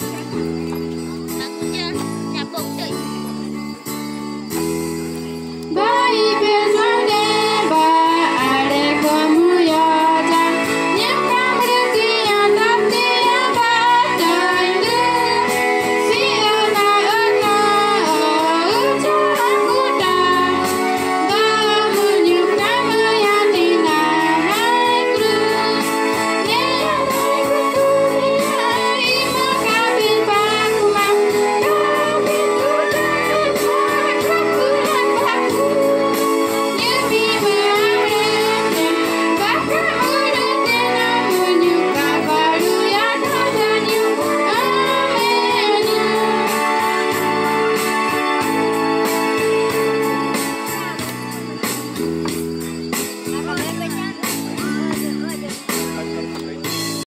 Música